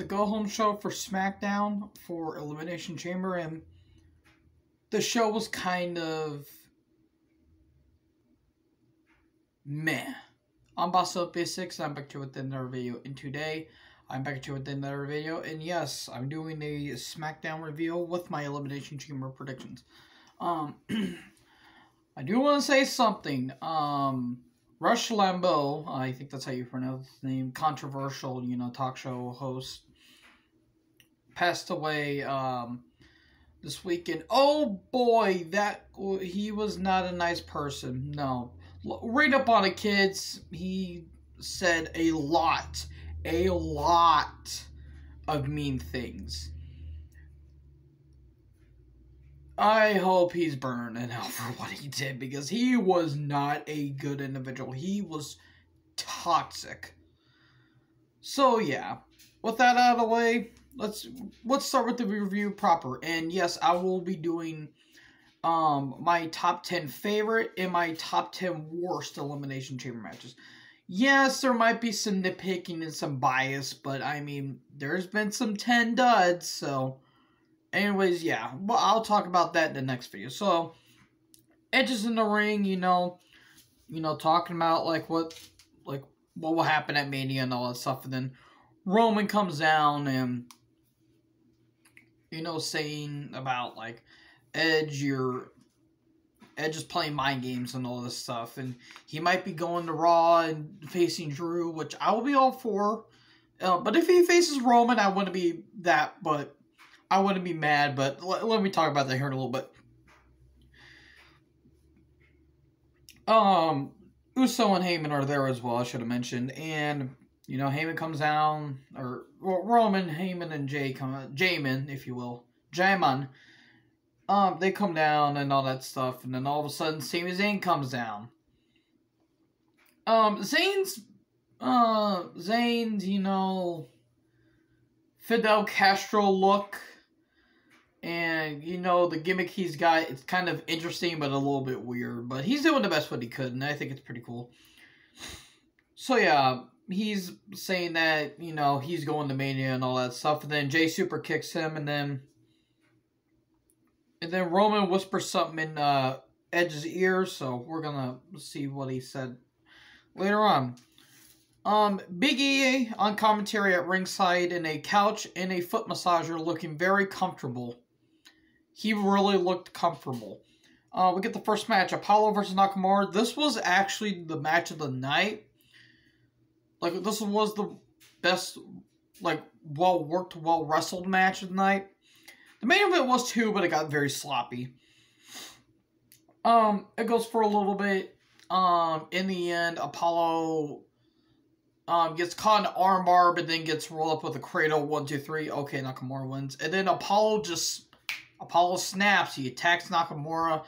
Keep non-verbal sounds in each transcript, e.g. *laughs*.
the go home show for SmackDown for Elimination Chamber, and the show was kind of meh. I'm Bosso Basics, I'm back to with another video, and today I'm back to with another video, and yes, I'm doing a SmackDown reveal with my Elimination Chamber predictions. Um, *clears throat* I do want to say something. Um, Rush Limbaugh, I think that's how you pronounce his name, controversial, you know, talk show host, passed away um, this weekend. Oh boy, that he was not a nice person. No, read up on it, kids. He said a lot, a lot of mean things. I hope he's burned in hell for *laughs* what he did because he was not a good individual. He was toxic. So yeah, with that out of the way, let's let's start with the review proper. And yes, I will be doing um my top 10 favorite and my top 10 worst elimination chamber matches. Yes, there might be some nitpicking and some bias, but I mean, there's been some 10 duds, so anyways, yeah, well, I'll talk about that in the next video. So, Edges in the ring, you know, you know, talking about like what, like what will happen at Mania and all that stuff, and then Roman comes down and, you know, saying about like Edge, your Edge is playing mind games and all this stuff, and he might be going to Raw and facing Drew, which I will be all for. Uh, but if he faces Roman, I wouldn't be that, but I wouldn't be mad, but let, let me talk about that here in a little bit. Um, Uso and Heyman are there as well, I should have mentioned. And, you know, Heyman comes down, or Roman, Heyman, and Jey come, Jamin, if you will, Jamin. Um, they come down and all that stuff, and then all of a sudden, Sami Zayn comes down. Um, Zayn's, uh, Zayn's, you know, Fidel Castro look and, you know, the gimmick he's got, it's kind of interesting, but a little bit weird. But he's doing the best what he could, and I think it's pretty cool. So, yeah, he's saying that, you know, he's going to Mania and all that stuff. And then Jey Super kicks him, and then... And then Roman whispers something in uh, Edge's ear, so we're gonna see what he said later on. Um, Big on commentary at ringside in a couch and a foot massager looking very comfortable. He really looked comfortable. Uh, we get the first match, Apollo versus Nakamura. This was actually the match of the night. Like, this was the best, like, well-worked, well-wrestled match of the night. The main event was too, but it got very sloppy. Um, it goes for a little bit. Um, in the end, Apollo um, gets caught in an armbar, but then gets rolled up with a cradle. One, two, three. Okay, Nakamura wins. And then Apollo just Apollo snaps. He attacks Nakamura,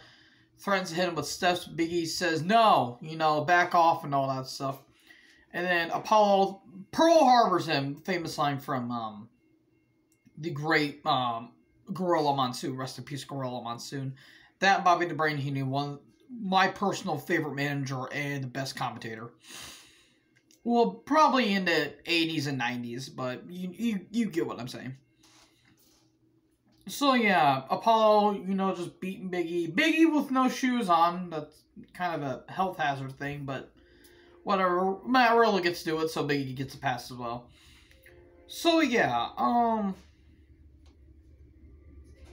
threatens to hit him with steps. Biggie says no, you know, back off and all that stuff. And then Apollo Pearl Harbors him. Famous line from um, the great um, Gorilla Monsoon. Rest in peace, Gorilla Monsoon. That Bobby the Brain Heenan, one my personal favorite manager and the best commentator. Well, probably in the 80s and 90s, but you, you, you get what I'm saying. So yeah, Apollo, you know, just beating Biggie. Biggie with no shoes on. That's kind of a health hazard thing, but whatever. Matt gets to do it, so Biggie gets a pass as well. So yeah, um,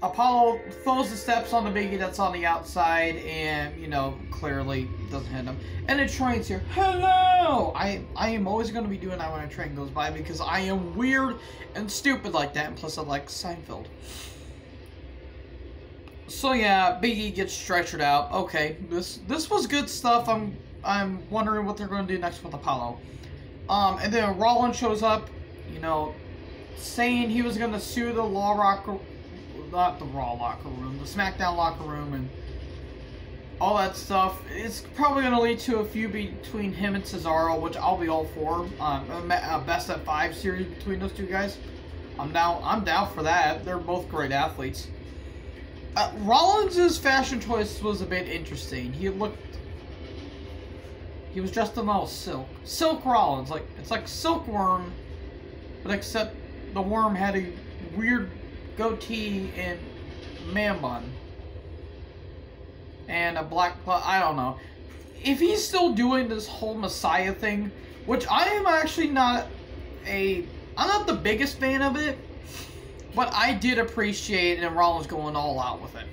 Apollo throws the steps on the Biggie that's on the outside, and you know, clearly doesn't hit him. And the train's here. Hello! I I am always going to be doing that when a train goes by because I am weird and stupid like that, and plus I like Seinfeld. So yeah, Biggie gets stretchered out. Okay, this this was good stuff. I'm I'm wondering what they're going to do next with Apollo. Um, and then Rollins shows up, you know, saying he was going to sue the Raw locker, not the Raw locker room, the SmackDown locker room, and all that stuff. It's probably going to lead to a feud between him and Cesaro, which I'll be all for. Um, a best of five series between those two guys. I'm down. I'm down for that. They're both great athletes. Uh, Rollins' fashion choice was a bit interesting. He looked... He was dressed in all silk. Silk Rollins. like It's like Silkworm, but except the worm had a weird goatee and man bun. And a black, I don't know. If he's still doing this whole Messiah thing, which I am actually not a, I'm not the biggest fan of it, but I did appreciate and Rollins going all out with it.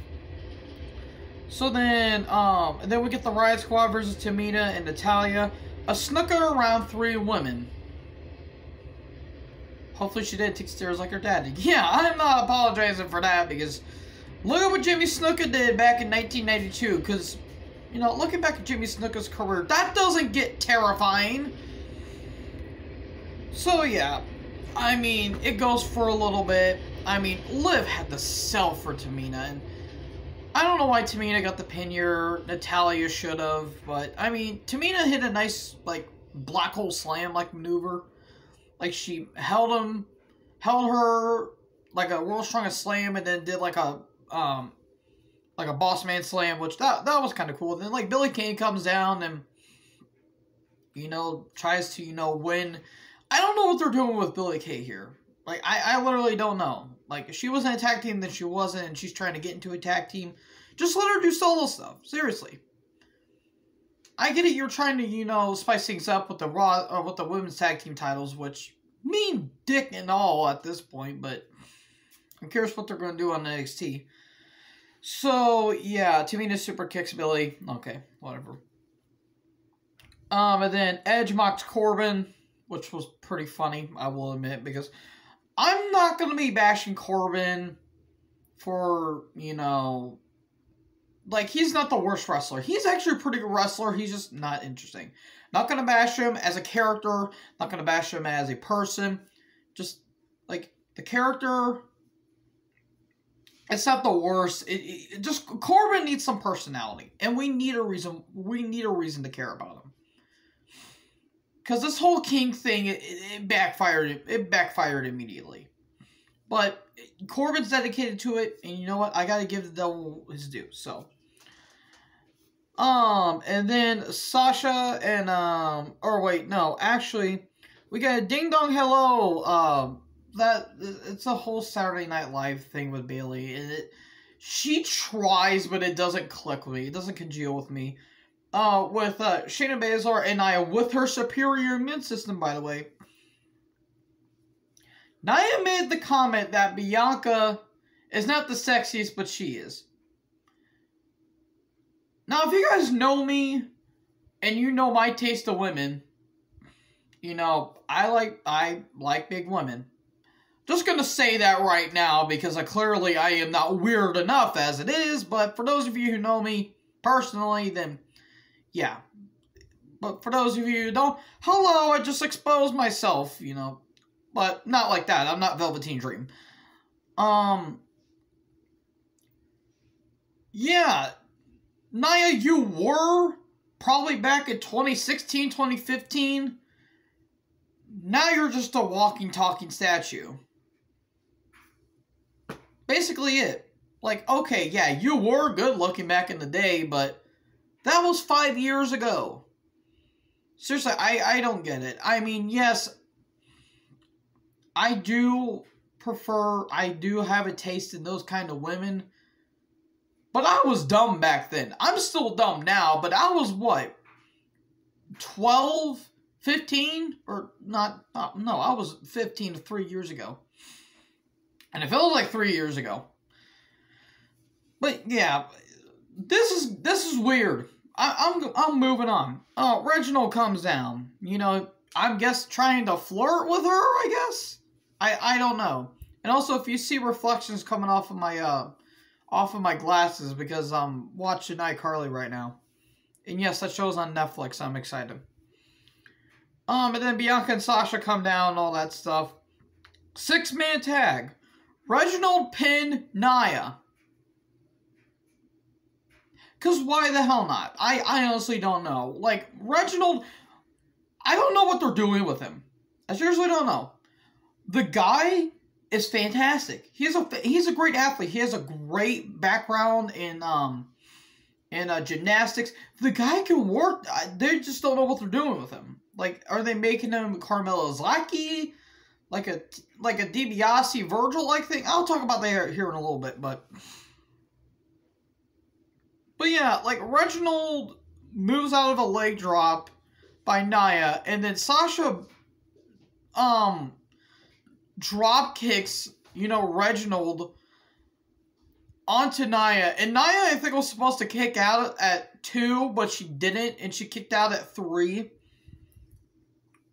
So then, um, then we get the Riot Squad versus Tamina and Natalya. A Snuka around three women. Hopefully she didn't take stairs like her dad did. *laughs* Yeah, I'm not apologizing for that because look at what Jimmy Snuka did back in 1992. Because, you know, looking back at Jimmy Snuka's career, that doesn't get terrifying. So yeah, I mean, it goes for a little bit. I mean, Liv had the sell for Tamina, and I don't know why Tamina got the pin here. Natalya should have, but I mean, Tamina hit a nice like black hole slam like maneuver. Like she held him, held her like a world strongest slam, and then did like a um like a boss man slam, which that that was kind of cool. Then like Billie Kay comes down and you know tries to you know win. I don't know what they're doing with Billie Kay here. Like, I, I literally don't know. Like, if she was in a tag team, then she wasn't, and she's trying to get into a tag team. Just let her do solo stuff. Seriously. I get it. You're trying to, you know, spice things up with the raw or with the women's tag team titles, which mean dick and all at this point. But I'm curious what they're going to do on NXT. So yeah, Tamina super kicks Billie. Okay, whatever. Um, and then Edge mocked Corbin, which was pretty funny, I will admit, because I'm not going to be bashing Corbin for, you know, like, he's not the worst wrestler. He's actually a pretty good wrestler. He's just not interesting. Not going to bash him as a character. Not going to bash him as a person. Just, like, the character, it's not the worst. It, it, just, Corbin needs some personality. And we need a reason, we need a reason to care about him because this whole king thing it, it, backfired it backfired immediately. But corbin's dedicated to it and you know what? I gotta give the devil his due so. Um and then sasha and um or wait no actually we got a ding dong hello um that it's a whole saturday night live thing with Bayley. and it she tries but it doesn't click with me it doesn't congeal with me uh, with uh, Shayna Baszler and Nia with her superior immune system, by the way. Nia made the comment that Bianca is not the sexiest, but she is. Now, if you guys know me and you know my taste of women, you know I like I like big women. Just gonna say that right now because I clearly I am not weird enough as it is. But for those of you who know me personally, then yeah. But for those of you who don't, hello, I just exposed myself, you know. But not like that. I'm not Velveteen Dream. Um. Yeah. Nia, you were probably back in 2016, 2015. Now you're just a walking, talking statue. Basically it. Like, okay, yeah, you were good looking back in the day, but that was five years ago. Seriously, I, I don't get it. I mean, yes, I do prefer, I do have a taste in those kind of women. But I was dumb back then. I'm still dumb now, but I was what? 12, 15? Or not, not no, I was 15 three years ago. And it feels like three years ago. But yeah, this is this is weird. I, am I'm, I'm moving on. Uh, Reginald comes down. You know, I'm guess trying to flirt with her. I guess. I I don't know. And also, if you see reflections coming off of my uh, off of my glasses because I'm watching iCarly right now. And yes, that show's on Netflix. I'm excited. Um, and then Bianca and Sasha come down, all that stuff. Six man tag. Reginald pin Nia. Because why the hell not? I, I honestly don't know. Like, Reginald, I don't know what they're doing with him. I seriously don't know. The guy is fantastic. He's a he's a great athlete. He has a great background in um in uh, gymnastics. The guy can work. They just don't know what they're doing with him. Like, are they making him Carmelo Zaki? like a like a DiBiase Virgil like thing. I'll talk about that here in a little bit, but but yeah, like Reginald moves out of a leg drop by Nia, and then Sasha um drop kicks, you know, Reginald onto Nia. And Nia, I think, was supposed to kick out at two, but she didn't, and she kicked out at three.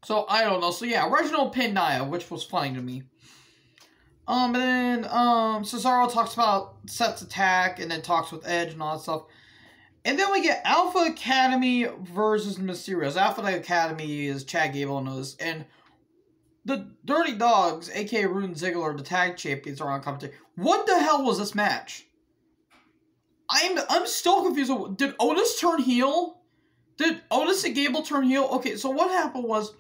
So, I don't know. So, yeah, Reginald pinned Nia, which was funny to me. Um, and then, um, Cesaro talks about Seth's attack, and then talks with Edge and all that stuff. And then we get Alpha Academy versus Mysterios. Alpha Academy is Chad Gable knows, and the Dirty Dawgs, aka Roode Ziggler, the tag champions, are on commentary. What the hell was this match? I'm I'm still confused. Did Otis turn heel? Did Otis and Gable turn heel? Okay, so what happened was,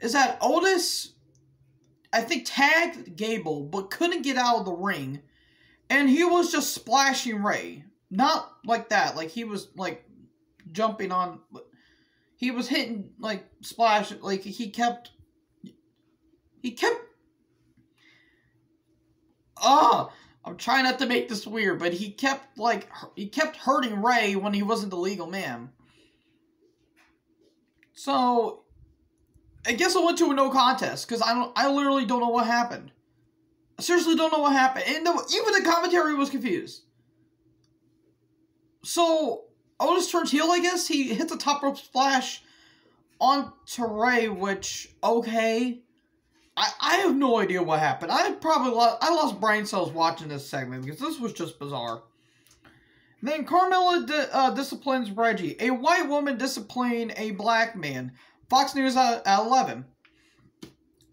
is that Otis, I think, tagged Gable, but couldn't get out of the ring, and he was just splashing Rey. Not like that. Like he was like jumping on. He was hitting like splash. Like he kept he kept. Ah, I'm trying not to make this weird, but he kept like he kept hurting Rey when he wasn't the legal man. So, I guess I went to a no contest because I don't. I literally don't know what happened. I seriously don't know what happened, and the, even the commentary was confused. So Otis turns heel. I guess he hits a top rope splash onto Rey, which okay. I, I have no idea what happened. I probably lost, I lost brain cells watching this segment because this was just bizarre. Then Carmella di uh, disciplines Reggie. A white woman disciplining a black man. Fox News at, at 11.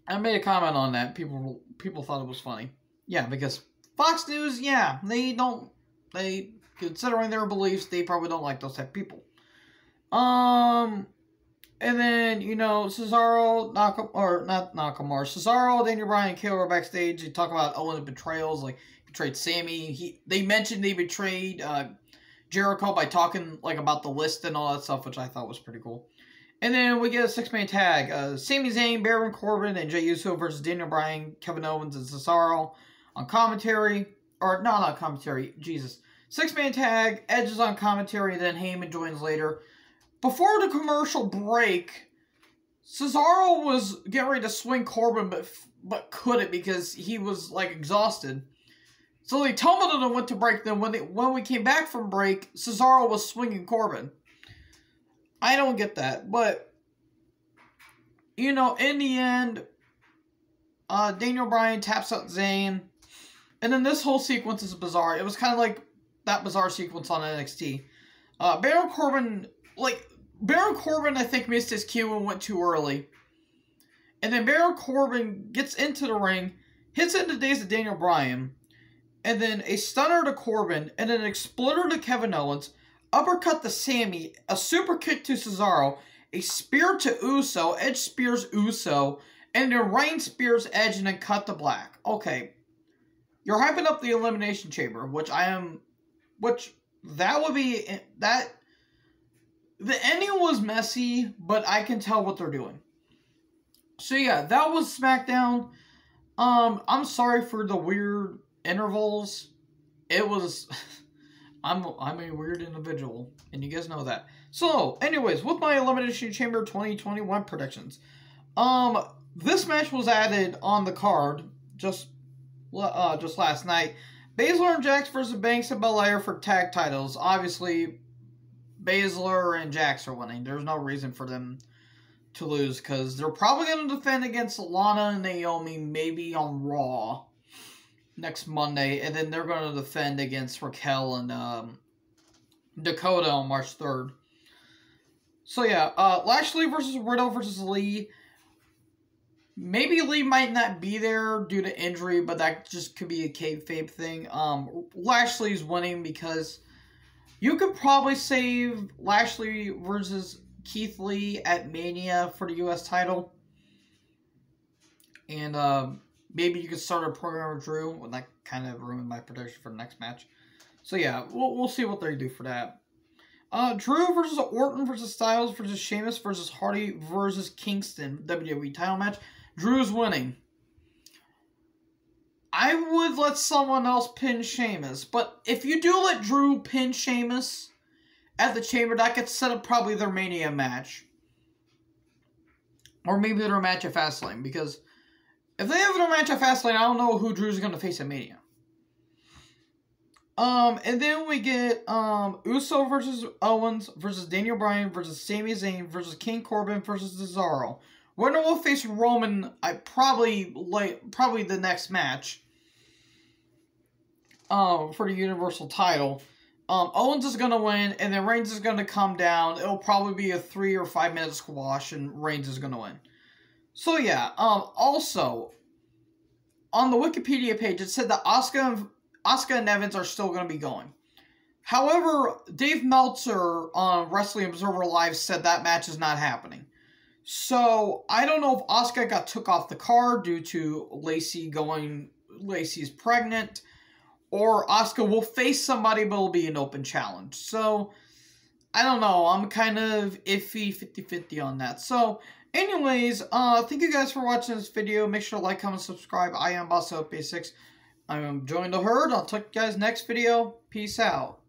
I made a comment on that. People people thought it was funny. Yeah, because Fox News, yeah, they don't they considering their beliefs, they probably don't like those type of people. Um and then, you know, Cesaro, Nakamura, or not Nakamura, Cesaro, Daniel Bryan, and are backstage. They talk about Owen's betrayals, like betrayed Sami. He They mentioned they betrayed uh, Jericho by talking like about the list and all that stuff, which I thought was pretty cool. And then we get a six-man tag. Uh, Sami Zayn, Baron Corbin, and Jey Uso versus Daniel Bryan, Kevin Owens, and Cesaro on commentary. Or, no, not commentary. Jesus. Six-man tag. Edge is on commentary, then Heyman joins later. Before the commercial break, Cesaro was getting ready to swing Corbin, but but couldn't because he was like exhausted. So they tumbled and went to break. Then when they, when we came back from break, Cesaro was swinging Corbin. I don't get that, but you know, in the end, uh, Daniel Bryan taps out Zayn, and then this whole sequence is bizarre. It was kind of like that bizarre sequence on NXT. Uh, Baron Corbin, like Baron Corbin, I think, missed his cue and went too early. And then Baron Corbin gets into the ring, hits into days of Daniel Bryan, and then a stunner to Corbin, and then an exploder to Kevin Owens, uppercut to Sami, a super kick to Cesaro, a spear to Uso, Edge spears Uso, and then Reigns spears Edge and then cut to black. Okay. You're hyping up the Elimination Chamber, which I am, which that would be, that the ending was messy, but I can tell what they're doing. So yeah, that was SmackDown. Um, I'm sorry for the weird intervals. It was *laughs* I'm I'm a weird individual, and you guys know that. So, anyways, with my Elimination Chamber 2021 predictions. Um, this match was added on the card just uh, just last night. Baszler and Jax versus Banks and Belair for tag titles. Obviously, Baszler and Jax are winning. There's no reason for them to lose because they're probably going to defend against Lana and Naomi maybe on Raw next Monday, and then they're going to defend against Raquel and um, Dakota on March 3rd. So yeah, uh, Lashley versus Riddle versus Lee. Maybe Lee might not be there due to injury, but that just could be a kayfabe thing. Um, Lashley's winning because you could probably save Lashley versus Keith Lee at Mania for the U.S. title. And uh, maybe you could start a program with Drew. Well, that kind of ruined my prediction for the next match. So yeah, we'll, we'll see what they do for that. Uh, Drew versus Orton versus Styles versus Sheamus versus Hardy versus Kingston WWE title match. Drew's winning. I would let someone else pin Sheamus. But if you do let Drew pin Sheamus at the Chamber, that gets set up probably their Mania match. Or maybe their match at Fastlane. Because if they have their match at Fastlane, I don't know who Drew's going to face at Mania. Um, and then we get um Uso versus Owens versus Daniel Bryan versus Sami Zayn versus King Corbin versus Cesaro. Winner will face Roman. I probably like probably the next match. Um, for the Universal title. Um, Owens is gonna win, and then Reigns is gonna come down. It'll probably be a three or five minute squash, and Reigns is gonna win. So yeah. Um. Also, on the Wikipedia page, it said that Asuka Asuka and Evans are still going to be going. However, Dave Meltzer on Wrestling Observer Live said that match is not happening. So I don't know if Asuka got took off the card due to Lacey going. Lacey's pregnant, or Asuka will face somebody, but it'll be an open challenge. So I don't know. I'm kind of iffy 50-50 on that. So anyways, uh, thank you guys for watching this video. Make sure to like, comment, subscribe. I am Boss Basics. I'm joined the herd. I'll talk to you guys next video. Peace out.